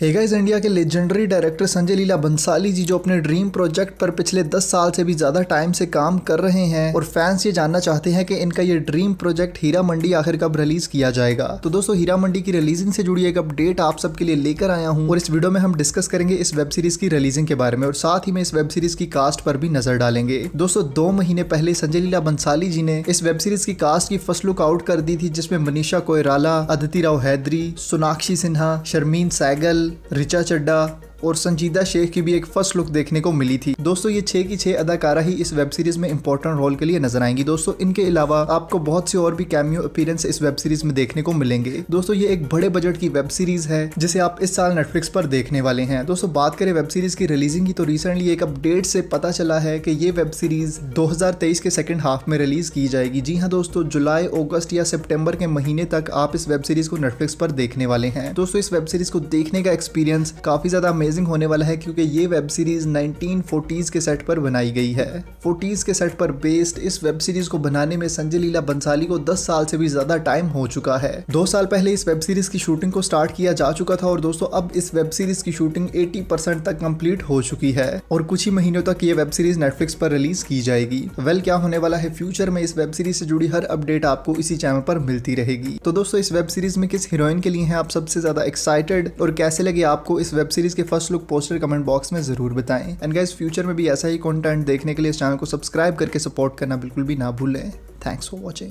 Hey guys India के legendary director Sanjay Leela Bhansali ji, जो अपने ड्रीम प्रोजेक्ट पर पिछले 10 साल से भी ज़्यादा टाइम से काम कर रहे हैं और फैंस ये जानना चाहते हैं कि इनका ये ड्रीम प्रोजेक्ट हीरा मंडी आखिर कब रिलीज़ किया जाएगा। तो दोस्तों, हीरा मंडी की रिलीजिंग से जुड़ी एक अपडेट आप सबके लिए लेकर आया हूँ और इस वीडियो में हम डिस्कस करेंगे इस वेब सीरीज़ की रिलीजिंग के बारे में और साथ ही में इस वेब सीरीज़ की कास्ट पर भी नज़र डालेंगे। दोस्तों, दो महीने पहले संजय लीला बंसाली जी ने इस वेब सीरीज़ की कास्ट की फ़र्स्ट लुक आउट कर दी थी, जिसमें मनीषा कोयराला अदिति राव हैदरी, सोनाक्षी सिन्हा, शर्मीन सैगल रिचा चड्डा और संजीदा शेख की भी एक फ़र्स्ट लुक देखने को मिली थी। दोस्तों, ये छह की छह अदाकारा ही इस वेब सीरीज़ में इंपॉर्टेंट रोल के लिए नज़र आएँगी। दोस्तों, इनके अलावा आपको बहुत से और भी कैमियो अपीयरेंस इस वेब सीरीज़ में देखने को मिलेंगे। दोस्तों, ये एक बड़े बजट की वेब सीरीज़ है, जिसे आप इस साल नेटफ्लिक्स पर देखने वाले हैं। दोस्तों, बात करें वेब सीरीज़ की रिलीजिंग की तो रिसेंटली एक अपडेट से पता चला है कि ये वेब सीरीज़ 2023 के सेकंड हाफ़ में रिलीज़ की जाएगी। जी हाँ दोस्तों, जुलाई, अगस्त या सितंबर के महीने तक आप इस वेब सीरीज़ को नेटफ्लिक्स पर देखने वाले हैं। दोस्तों, इस वेब सीरीज़ को देखने का एक्सपीरियंस काफ़ी ज़्यादा अमेजिंग होने वाला है क्योंकि ये वेब सीरीज़ 1940s के सेट पर बनाई गई है। 40s के सेट पर बेस्ड इस वेब सीरीज़ को बनाने में संजय लीला बंसाली को 10 साल से भी ज़्यादा टाइम हो चुका है। दो साल पहले इस वेब सीरीज़ की शूटिंग को स्टार्ट किया जा चुका था और दोस्तों, अब इस वेब सीरीज़ की शूटिंग 80% तक कंप्लीट हो चुकी है और कुछ ही महीनों तक ये वेब सीरीज़ नेटफ्लिक्स पर रिलीज़ की जाएगी। वेल क्या होने वाला है? फ्यूचर में इस वेब सीरीज़ से जुड़ी हर अपडेट आपको इसी चैनल पर मिलती रहेगी। तो दोस्तों, इस वेब सीरीज़ में किस हीरोइन के लिए हैं आप सबसे ज़्यादा एक्साइटेड और कैसे लगे आपको इस वेब सीरीज़ के first look poster comment box में ज़रूर बताएँ। एंड गाइस फ्यूचर में भी ऐसा ही कंटेंट देखने के लिए इस चैनल को सब्सक्राइब करके सपोर्ट करना बिल्कुल भी ना भूलें। Thanks for watching